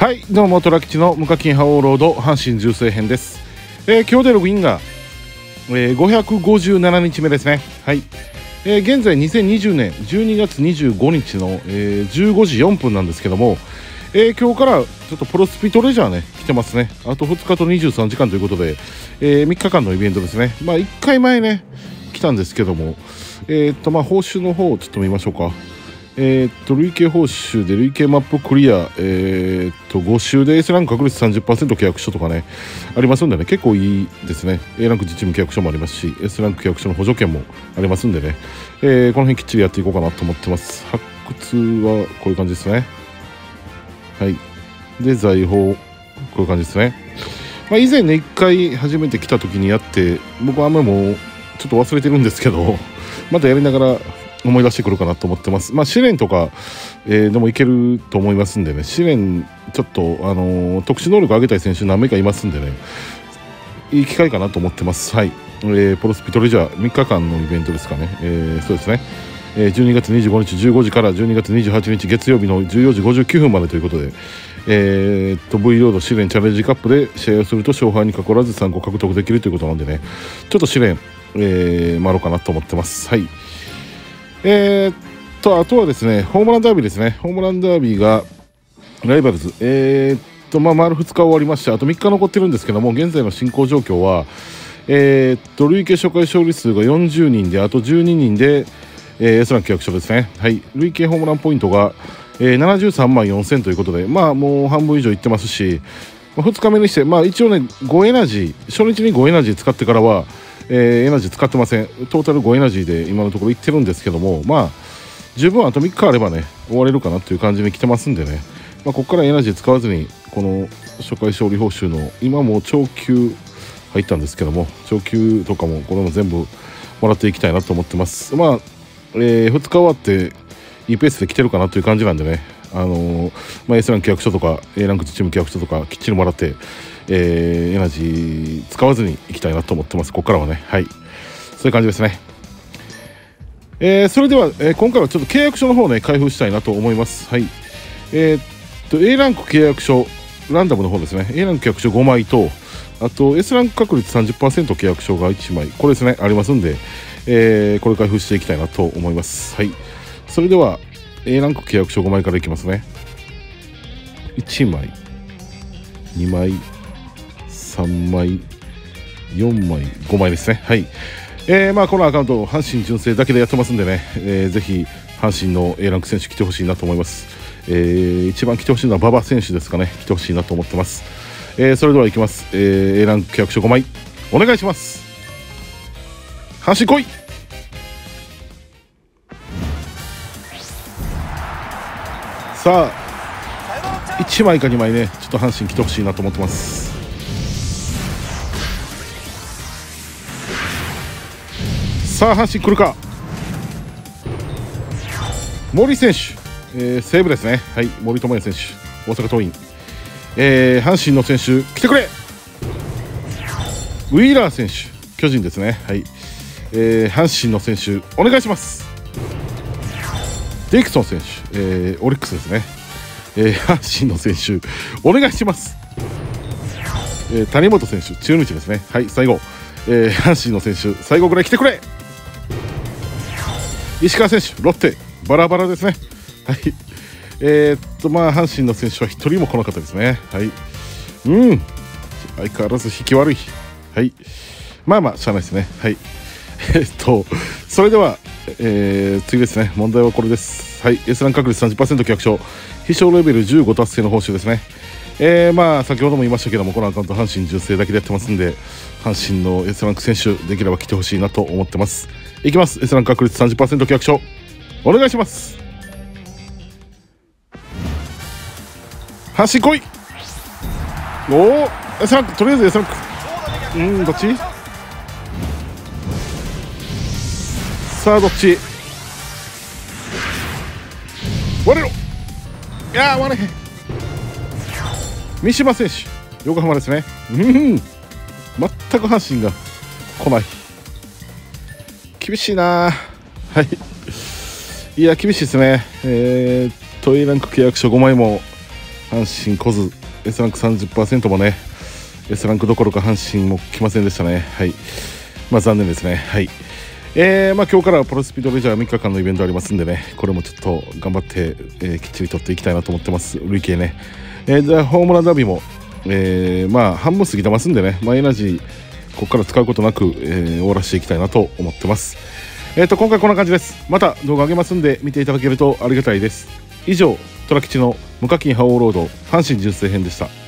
はいどうも虎吉の無課金覇王ロード阪神重生編です、えー今日でログインが、えー557日目ですね。はい、えー現在2020年12月25日の、えー15時4分なんですけども、えー今日からちょっとプロスピートレジャーね来てますね。あと2日と23時間ということで、え3日間のイベントですね。まあ1回前ね来たんですけどもえーっとまあ報酬の方をちょっと見ましょうか。えーっと累計報酬で累計マップクリア、えーっと5週で S ランク確率30%契約書とかねありますんでね。結構いいですね。A ランク実務契約書もありますし S ランク契約書の補助券もありますんでね、えーこの辺きっちりやっていこうかなと思ってます。発掘はこういう感じですね。はい。で財宝こういう感じですね。まあ、以前ね1回初めて来た時にやって僕はあんまりもうちょっと忘れてるんですけど またやりながら思い出してくるかなと思ってます。まあ試練とか、えーでもいけると思いますんでね。試練ちょっと、あのー特殊能力上げたい選手何名かいますんでね。いい機会かなと思ってます。はい、えープロスピトレジャー3日間のイベントですかね、えーそうですね。えー12月25日15時から12月28日月曜日の14時59分までということで、えーっと V ロード試練チャレンジカップで試合をすると勝敗にかかわらず3個獲得できるということなんでね。ちょっと試練、えー、回ろうかなと思ってます。はい。えーっとあとはですねホームランダービーですね。ホームランダービーがライバルズ。えーっとまあ丸2日終わりましてあと3日残ってるんですけども現在の進行状況はえーっと累計初回勝利数が40人であと12人で、えー、S ラン契約書ですね。はい。累計ホームランポイントが、えー、73万4000ということでまあもう半分以上いってますし、2日目にしてまあ一応ね5エナジー初日に5エナジー使ってからは、えーエナジー使ってません。トータル5エナジーで今のところいってるんですけどもまあ十分あと3日あればね終われるかなという感じに来てますんでね、まあ、ここからエナジー使わずにこの初回勝利報酬の今もう長級入ったんですけども長級とかもこれも全部もらっていきたいなと思ってます。まあ、え2日終わっていいペースで来てるかなという感じなんでね。あのまあ、S ランク契約書とか A ランクチーム契約書とかきっちりもらって、えーエナジー使わずにいきたいなと思ってます。ここからはね。はい。そういう感じですね。えーそれでは、えー今回はちょっと契約書の方をね開封したいなと思います。はい。えーっと A ランク契約書ランダムの方ですね。A ランク契約書5枚とあと S ランク確率30%契約書が1枚これですね。ありますんで、えーこれ開封していきたいなと思います。はい。それでは A ランク契約書5枚からいきますね。1枚2枚3枚4枚5枚ですね。はい。えーまあこのアカウント阪神純正だけでやってますんでね、えーぜひ阪神の A ランク選手来てほしいなと思います、えー一番来てほしいのは馬場選手ですかね。来てほしいなと思ってます、えーそれではいきます、えー A ランク契約書5枚お願いします。阪神来い。さあ1枚か2枚ねちょっと阪神来てほしいなと思ってます。さあ阪神来るか。森選手、えー西武ですね。はい森友哉選手。大阪桐蔭、えー阪神の選手来てくれ。ウィーラー選手。巨人ですね。はい、えー阪神の選手お願いします。デイクソン選手、えーオリックスですね、えー阪神の選手お願いします、えー谷本選手中日ですね。はい最後、えー阪神の選手最後ぐらい来てくれ。石川選手ロッテ。バラバラですね。はい。えーっとまあ阪神の選手は一人も来なかったですね。はい。うん。相変わらず引き悪い。はい。まあまあしゃあないですね。はい。えーっとそれでは、えー次ですね。問題はこれです。はい。S ラン確率30%契約書飛翔レベル15達成の報酬ですね。えーまあ先ほども言いましたけどもこのアカウント阪神純正だけでやってますんで阪神の S ランク選手できれば来てほしいなと思ってます。いきます。S ラン確率30%契約書お願いします。阪神来い。おお S ランクとりあえず S ラン。クうんどっち？さあどっち？割れろ。いやー割れへん。三島選手横浜ですね。うん。全く阪神が来ない。厳しいなはい。いや厳しいですね。えー、トイランク契約書5枚も阪神コズ S ランク30%もね S ランクどころか阪神も来ませんでしたね。はい。まあ残念ですね。はい。えー、まあ今日からプロスピードレジャー3日間のイベントありますんでねこれもちょっと頑張って、えー、きっちり取っていきたいなと思ってます。累計ね、えー、ホームランダービーも、えー、まあ半分過ぎてますんでね、まあ、エナジーここから使うことなく、えー、終わらせていきたいなと思ってます。えっ、ー、と今回こんな感じです。また動画上げますんで見ていただけるとありがたいです。以上虎吉の無課金覇王ロード阪神純正編でした。